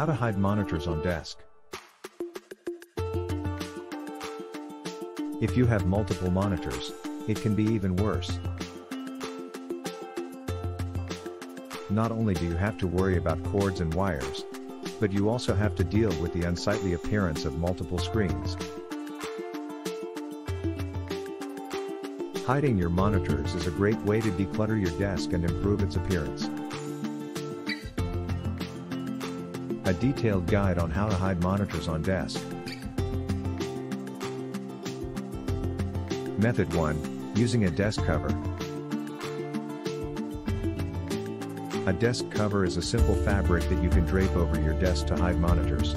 How to hide monitors on desk. If you have multiple monitors, it can be even worse. Not only do you have to worry about cords and wires, but you also have to deal with the unsightly appearance of multiple screens. Hiding your monitors is a great way to declutter your desk and improve its appearance. A detailed guide on how to hide monitors on desk. Method 1, using a desk cover. A desk cover is a simple fabric that you can drape over your desk to hide monitors.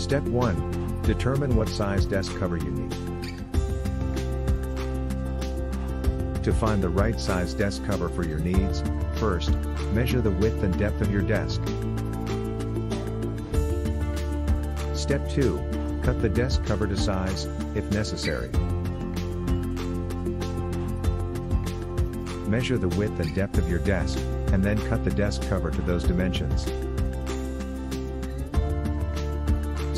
Step 1. Determine what size desk cover you need. To find the right size desk cover for your needs, first, measure the width and depth of your desk. Step 2. Cut the desk cover to size, if necessary. Measure the width and depth of your desk, and then cut the desk cover to those dimensions.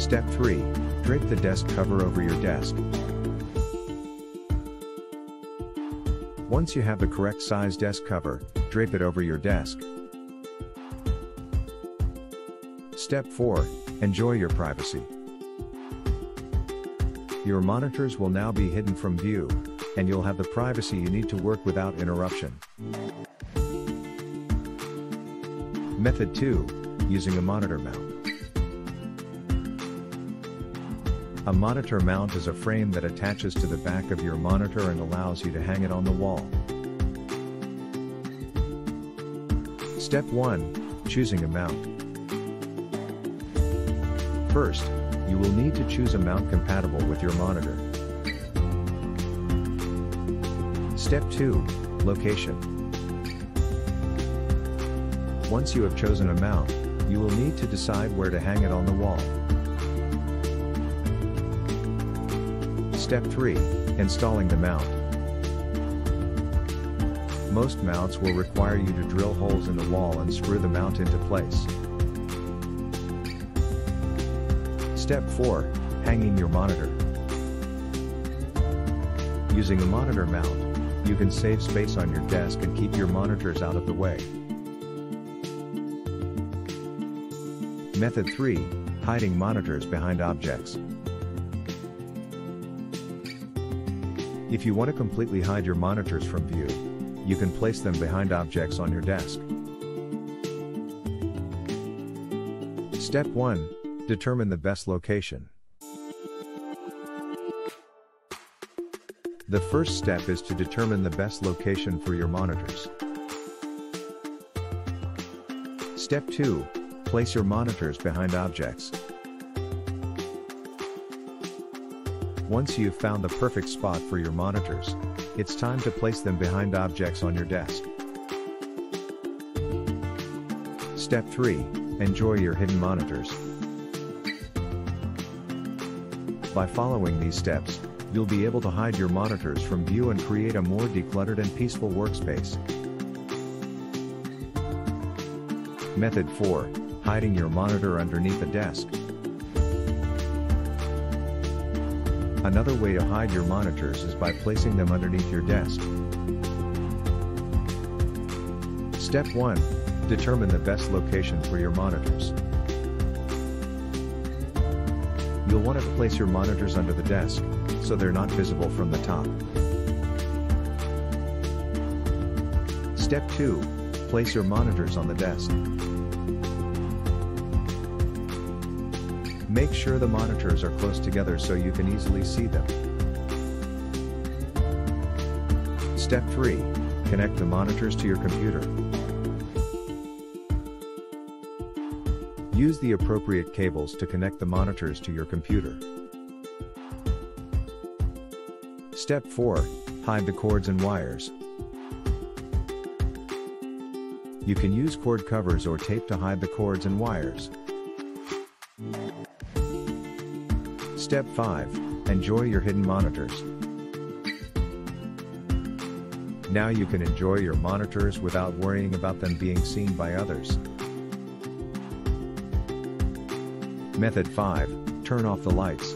Step 3. Drape the desk cover over your desk. Once you have the correct size desk cover, drape it over your desk. Step 4. Enjoy your privacy. Your monitors will now be hidden from view, and you'll have the privacy you need to work without interruption. Method 2. Using a monitor mount. A monitor mount is a frame that attaches to the back of your monitor and allows you to hang it on the wall. Step 1. Choosing a mount. First, you will need to choose a mount compatible with your monitor. Step 2. Location. Once you have chosen a mount, you will need to decide where to hang it on the wall. Step 3. Installing the mount. Most mounts will require you to drill holes in the wall and screw the mount into place. Step 4. Hanging your monitor. Using a monitor mount, you can save space on your desk and keep your monitors out of the way. Method 3. Hiding monitors behind objects. If you want to completely hide your monitors from view, you can place them behind objects on your desk. Step 1. Determine the best location. The first step is to determine the best location for your monitors. Step 2. Place your monitors behind objects. Once you've found the perfect spot for your monitors, it's time to place them behind objects on your desk. Step 3. Enjoy your hidden monitors. By following these steps, you'll be able to hide your monitors from view and create a more decluttered and peaceful workspace. Method 4. Hiding your monitor underneath a desk. Another way to hide your monitors is by placing them underneath your desk. Step 1. Determine the best location for your monitors. You'll want to place your monitors under the desk, so they're not visible from the top. Step 2. Place your monitors on the desk. Make sure the monitors are close together so you can easily see them. Step 3. Connect the monitors to your computer. Use the appropriate cables to connect the monitors to your computer. Step 4. Hide the cords and wires. You can use cord covers or tape to hide the cords and wires. Step 5. Enjoy your hidden monitors. Now you can enjoy your monitors without worrying about them being seen by others. Method 5, turn off the lights.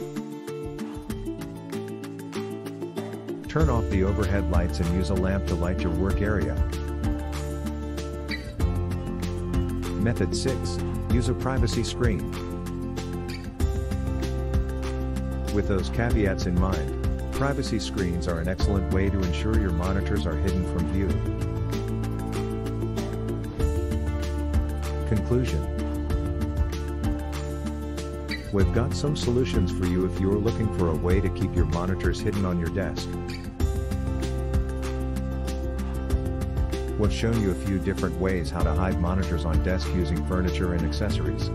Turn off the overhead lights and use a lamp to light your work area. Method 6, use a privacy screen. With those caveats in mind, privacy screens are an excellent way to ensure your monitors are hidden from view. Conclusion We've got some solutions for you if you're looking for a way to keep your monitors hidden on your desk. We've shown you a few different ways how to hide monitors on desk using furniture and accessories.